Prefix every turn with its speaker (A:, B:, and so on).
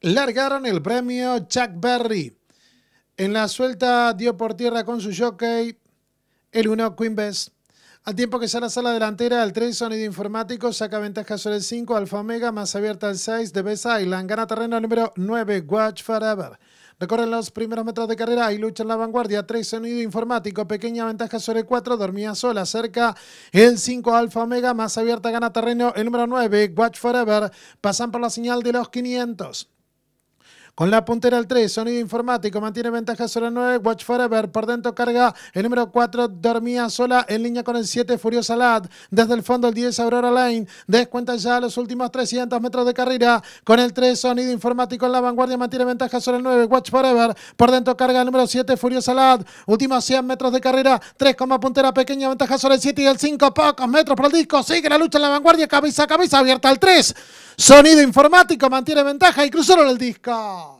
A: largaron el premio Chuck Berry. En la suelta dio por tierra con su jockey el 1 Queen Bess. Al tiempo que sale a la delantera, el 3 Sonido Informático saca ventaja sobre el 5 Alfa Omega, más abierta el 6 de Best Island. Gana terreno número 9 Watch Forever. Recorren los primeros metros de carrera y lucha en la vanguardia. 3 Sonido Informático, pequeña ventaja sobre 4, dormía sola. Cerca el 5 Alfa Omega, más abierta gana terreno el número 9 Watch Forever. Pasan por la señal de los 500. Con la puntera el 3, sonido informático, mantiene ventaja sobre el 9, Watch Forever, por dentro carga el número 4, dormía sola en línea con el 7, Furiosa Lad, desde el fondo el 10, Aurora Lane, descuenta ya los últimos 300 metros de carrera, con el 3, sonido informático en la vanguardia, mantiene ventaja sobre el 9, Watch Forever, por dentro carga el número 7, Furiosa Lad, últimos 100 metros de carrera, 3 como puntera pequeña, ventaja sobre el 7 y el 5, pocos metros por el disco, sigue la lucha en la vanguardia, cabeza a cabeza, abierta el 3, sonido informático, mantiene ventaja y cruzaron el disco.